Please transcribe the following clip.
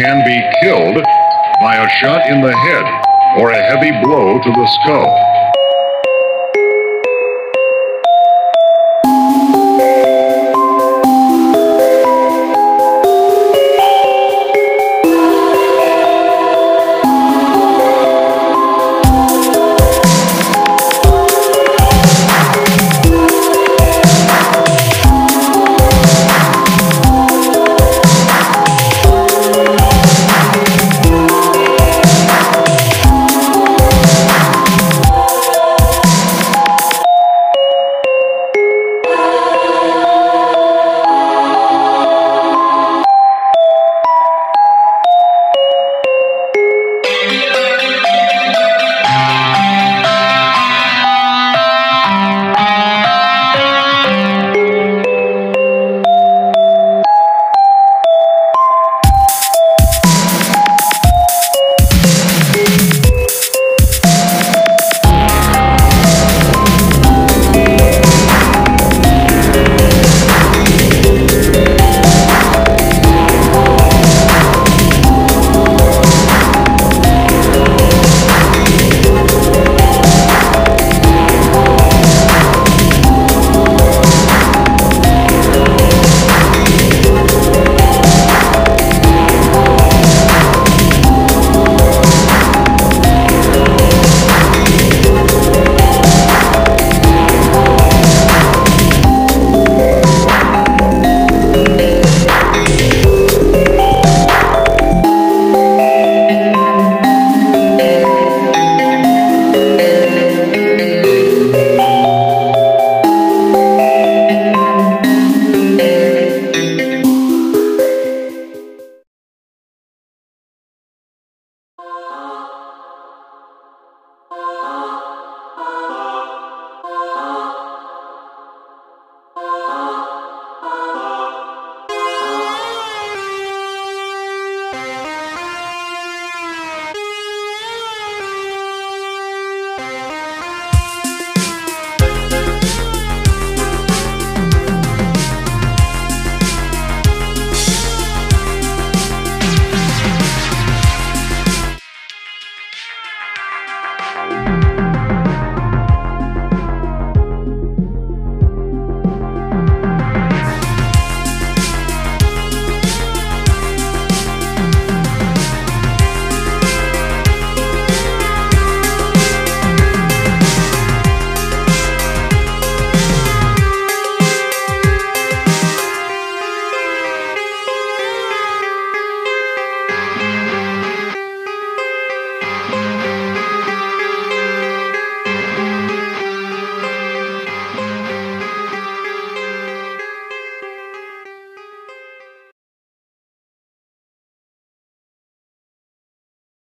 can be killed by a shot in the head or a heavy blow to the skull.